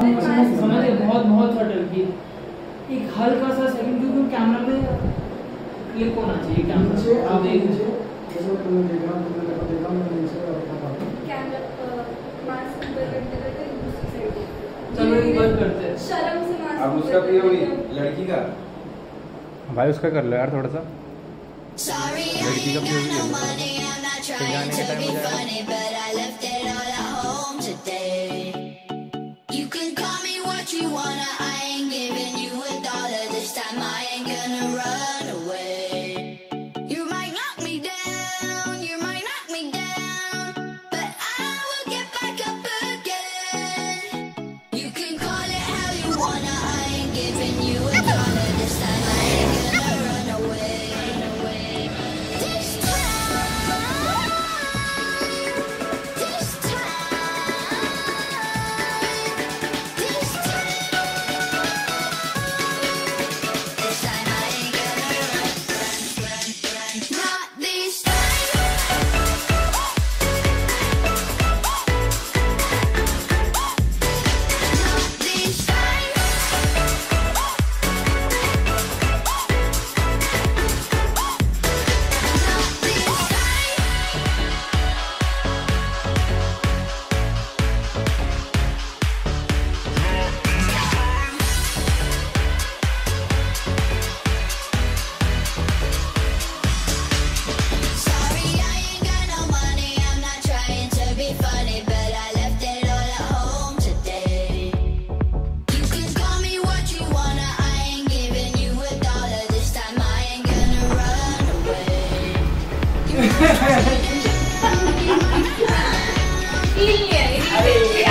समझ गए बहुत बहुत सटल की एक हल्का सा सेकंड क्योंकि कैमरा में क्लिक होना चाहिए कैमरा नीचे तो आप देख नीचे जैसे तुमने देखा तुमने देखा देखा मैंने नीचे कैमरा मास्क दूसरी साइड चलो करते हैं। शर्म से मास्क अब उसका लड़की का? भाई उसका कर लो यार थोड़ा सा। लड़की का. I'm not trying जाने का to टाइम हो जाएगा। what you wanna, I ain't giving you a dollar this time. I ain't gonna run away. 一脸，一脸